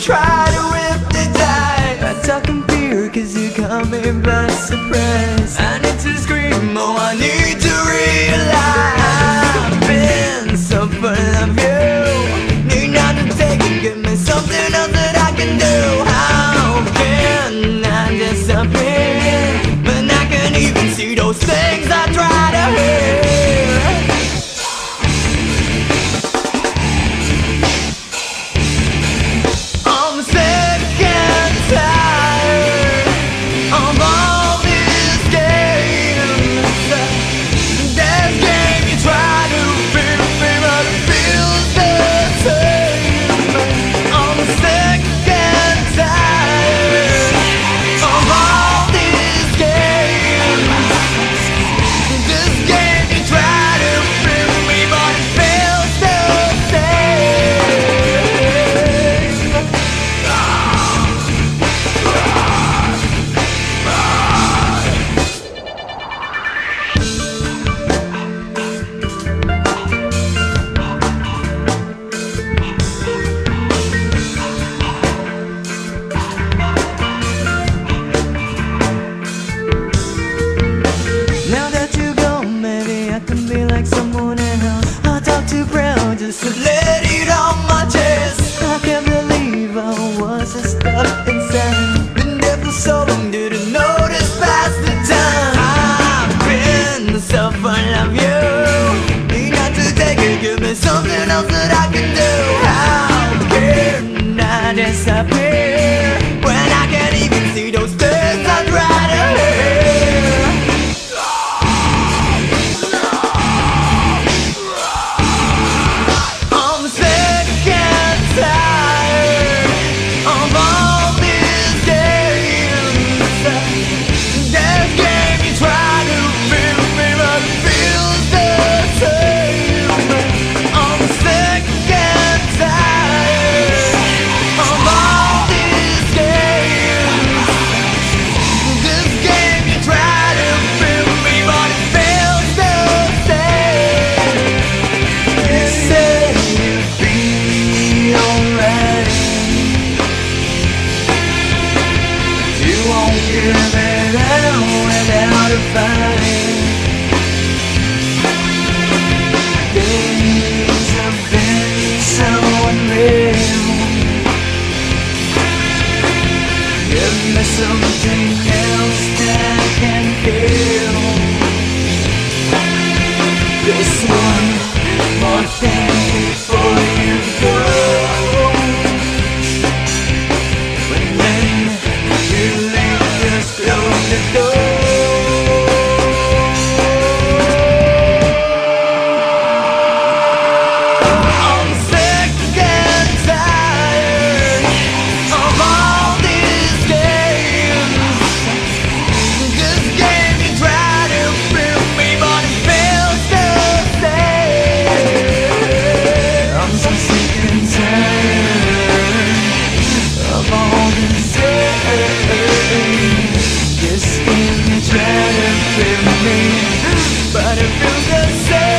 try to rip the dice I talk in fear cause you're coming by surprise. I need to scream, oh I need to My chest. I can't believe I was stuck inside. Been there for so long, didn't notice past the time. I've been so of you. You got to take it, give me something else that I Screaming without a fight Days have been so unreal something else that I can feel This one more thing for you the same